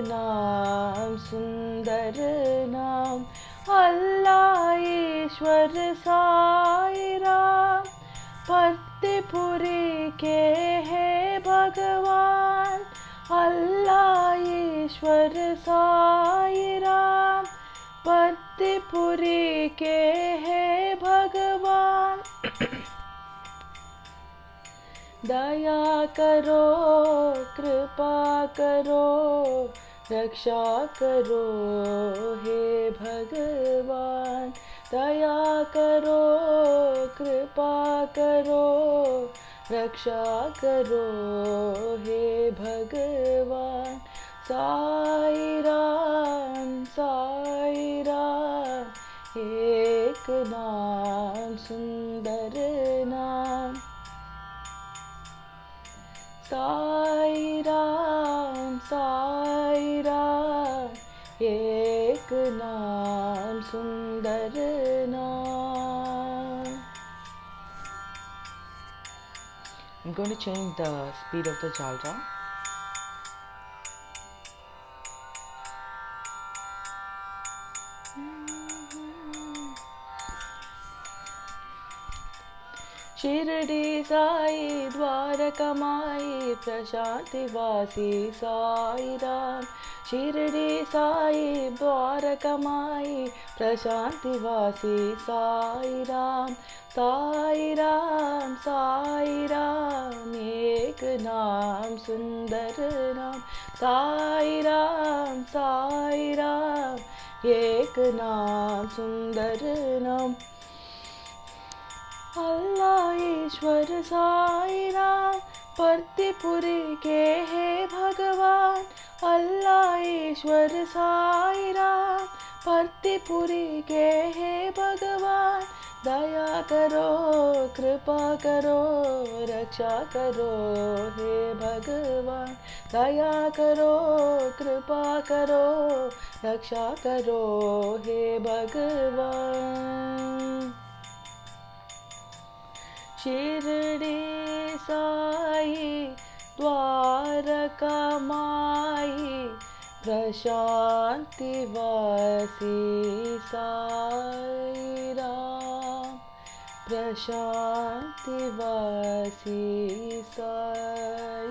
नाम, सुंदर नाम, अल्लाह ईश्वर साई राम पत्तीपुरी के है भगवान, अल्लाह ईश्वर साई राम पत्तीपुरी के है भगवान। दया करो, कृपा करो रक्षा करो, हे भगवान। दया करो, कृपा करो, रक्षा करो, हे भगवान। साई राम साई राम एक नाम, सुंदर नाम। साई राम साई राम एक नाम सुंदर नाम I'm going to change the speed of the jalra. Shirdi Sai द्वारकमाई प्रशांतिवासी Sai Ram Shirdi Sai द्वारकमाई प्रशांतिवासी Sai Ram Sai Ram Sai Ram एक नाम सुंदर नाम। साई राम एक नाम सुंदर नाम अल्लाह ईश्वर साई राम परतीपुरी के हे भगवान। अल्लाह ईश्वर साई राम परतीपुरी के हे भगवान। दया करो, कृपा करो, रक्षा करो हे भगवान। दया करो, कृपा करो, रक्षा करो हे भगवान। शिरडी साई द्वारका माई प्रशान्तिवासी साई राम प्रशान्तिवासी साई